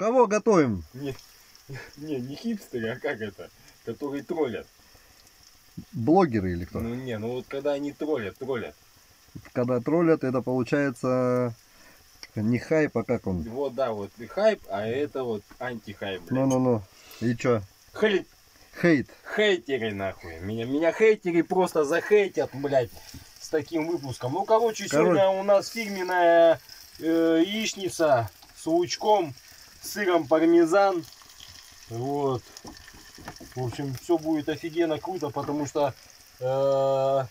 Кого готовим? Не, не, не хипстеры, а как это? Которые троллят. Блогеры или кто? Ну не, ну вот когда они троллят, троллят. Когда троллят, это получается не хайп, а как он? Вот да, вот и хайп, а это вот антихайп, блядь. Ну-ну-ну. И чё? Хей- Хейт. хейтеры нахуй. Меня, меня хейтеры просто захейтят, блядь, с таким выпуском. Ну, короче, Короче. сегодня у нас фирменная э, яичница с лучком, сыром пармезан. Вот. В общем, все будет офигенно круто, потому что э,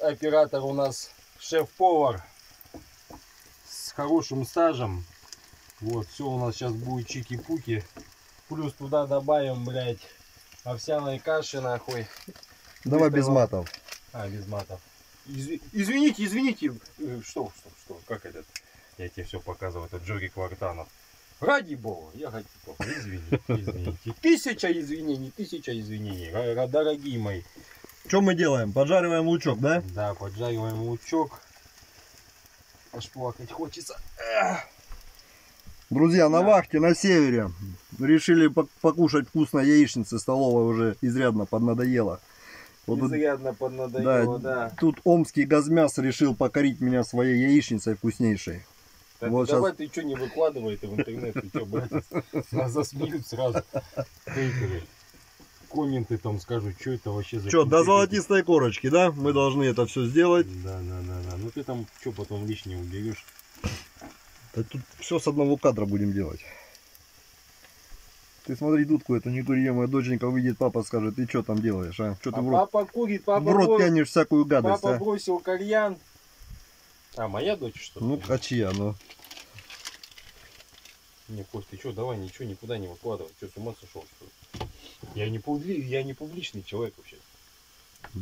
оператор у нас шеф-повар с хорошим стажем. Вот, все у нас сейчас будет чики-пуки. Плюс туда добавим, блядь, овсяной каши, нахуй. Давай без Быстрого. матов. А, без матов. Изв- Извините, извините. Э, Что, что, что, как этот? Я тебе все показывал, это Джори Квартанов. Ради бога, я хочу извините, извините. Тысяча извинений, тысяча извинений, дорогие мои. Что мы делаем? Поджариваем лучок, да? Да, поджариваем лучок. Аж плакать хочется. Друзья, на Да. вахте на севере решили пок- покушать вкусно яичницы. Столовая уже изрядно поднадоела. Вот Изрядно поднадоело, да. Тут омский газмяс решил покорить меня своей яичницей вкуснейшей. Да Вот ты давай ты что не выкладывай это в интернет, ты что? Нас засмеют сразу. Хейтеры. Комменты там скажут, что это вообще за... Что, до золотистой корочки, да? Мы должны это все сделать. Да, да, да, да. Ну ты там что потом лишнее уберешь? Да тут все с одного кадра будем делать. Ты смотри, дудку эту не кури, моя доченька увидит, папа скажет, ты что там делаешь, а? Что ты А в рот, папа курит, папа, в рот тянешь всякую гадость, папа а? бросил кальян. А, моя дочь что ли? Ну, а чья, ну? Не, Кость, ты что, давай ничего никуда не выкладывай. Что, с ума сошел, что ли? Я не, публи... я не публичный человек вообще.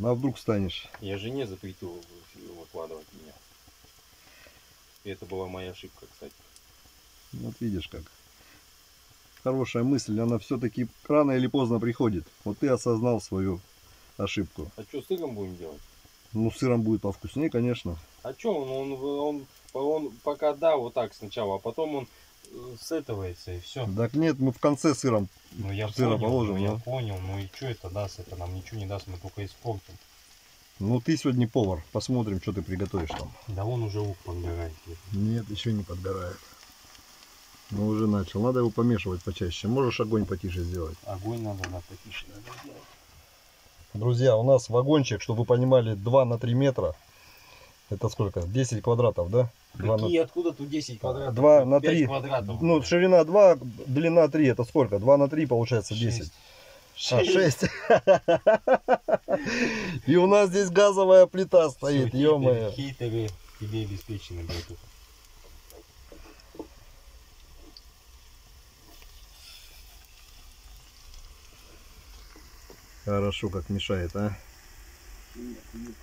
А вдруг станешь? Я жене запретил вы- выкладывать меня. И это была моя ошибка, кстати. Вот видишь как. Хорошая мысль, она все-таки рано или поздно приходит. Вот ты осознал свою ошибку. А что, сыром будем делать? Ну, сыром будет повкуснее, конечно. А что, он, он, он, он пока да, вот так сначала, а потом он э, сетывается и все. Так нет, мы в конце сыром. Ну я Сыра понял, положим, ну, я да? понял, ну и что это даст? Это нам ничего не даст, мы только испортим. Ну, ты сегодня повар. Посмотрим, что ты приготовишь там. Да он уже лук подгорает. Нет, еще не подгорает. Ну, уже начал. Надо его помешивать почаще. Можешь огонь потише сделать. Огонь надо, да, потише надо сделать. Друзья, у нас вагончик, чтобы вы понимали, 2 на 3 метра. Это сколько? 10 квадратов, да? Два на- Какие, откуда тут 10 квадратов? Два на Пять три. квадратов. Ну, ширина 2, длина 3. Это сколько? 2 на 3 получается 10. Шесть. А, Шесть. 6. И у нас здесь газовая плита стоит, ё-моё. Хейтеры тебе обеспечены, братуха. Хорошо, как мешает, а? Нет, нет.